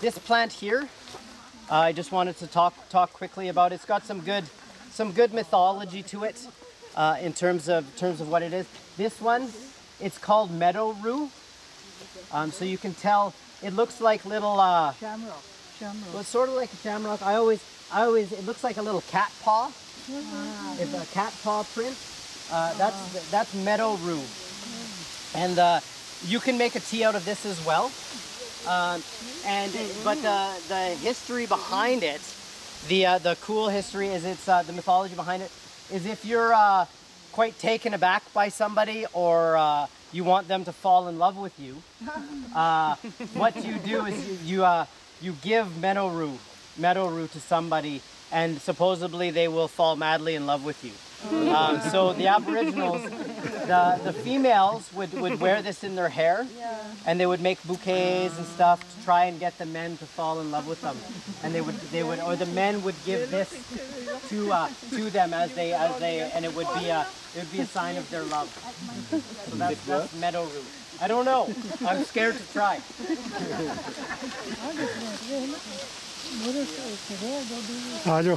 this plant here, uh, I just wanted to talk talk quickly about. It's got some good some good mythology to it uh, in terms of terms of what it is. This one, it's called meadow rue. Um, so you can tell it looks like little. Uh, Shamrock. Shamrock. well, it's sort of like a shamrock. I always, I always, it looks like a little cat paw. It's a cat paw print. Uh, that's that's meadow rue, and uh, you can make a tea out of this as well. Um, and but the the history behind it, the uh, the cool history is it's uh, the mythology behind it is if you're uh, quite taken aback by somebody or uh, you want them to fall in love with you, uh, what you do is you you, uh, you give meadow rue to somebody, and supposedly they will fall madly in love with you. Um, so the Aboriginals, the, the females would, would wear this in their hair, and they would make bouquets and stuff to try and get the men to fall in love with them, and they would they would or the men would give this to uh, to them as they as they and it would be a it would be a sign of their love. So that's, that's meadow root. I don't know. I'm scared to try. Motorcycle,